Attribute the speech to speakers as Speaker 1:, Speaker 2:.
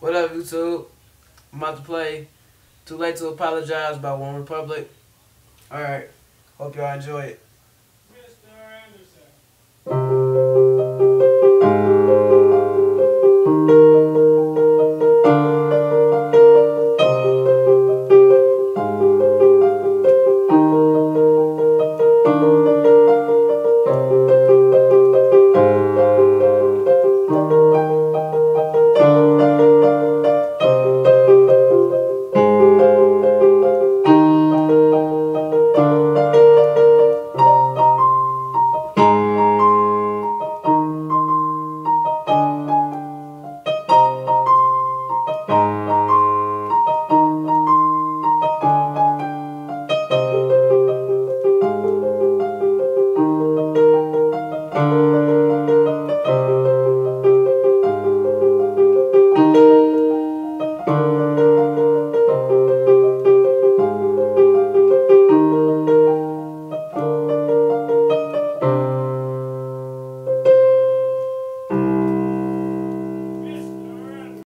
Speaker 1: What up, YouTube? I'm about to play Too Late to Apologize by One Republic. Alright, hope y'all enjoy it.